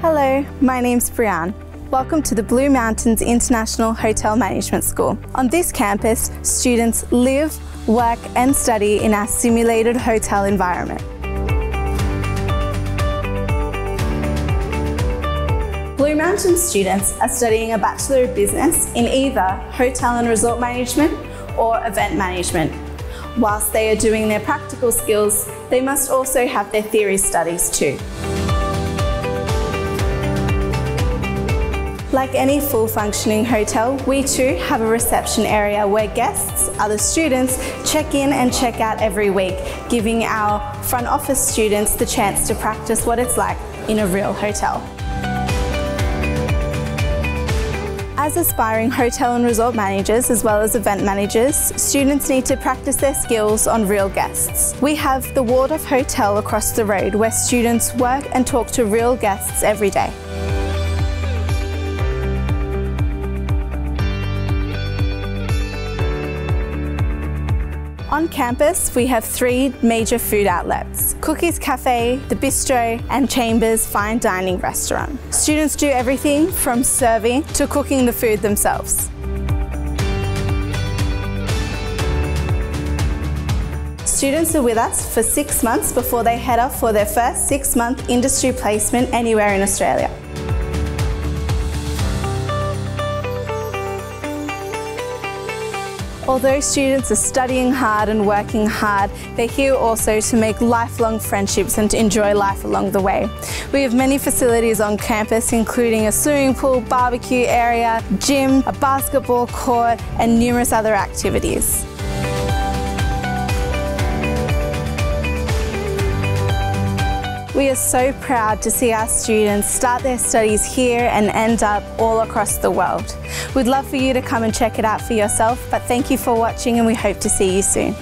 Hello, my name's Brianne. Welcome to the Blue Mountains International Hotel Management School. On this campus, students live, work and study in our simulated hotel environment. Blue Mountains students are studying a Bachelor of Business in either Hotel and Resort Management or Event Management. Whilst they are doing their practical skills, they must also have their theory studies too. Like any full functioning hotel, we too have a reception area where guests, other students, check in and check out every week, giving our front office students the chance to practice what it's like in a real hotel. As aspiring hotel and resort managers as well as event managers, students need to practice their skills on real guests. We have the Waldorf Hotel across the road where students work and talk to real guests every day. On campus, we have three major food outlets, Cookies Cafe, The Bistro and Chambers Fine Dining Restaurant. Students do everything from serving to cooking the food themselves. Students are with us for six months before they head off for their first six-month industry placement anywhere in Australia. Although students are studying hard and working hard, they're here also to make lifelong friendships and to enjoy life along the way. We have many facilities on campus, including a swimming pool, barbecue area, gym, a basketball court, and numerous other activities. We are so proud to see our students start their studies here and end up all across the world. We'd love for you to come and check it out for yourself, but thank you for watching and we hope to see you soon.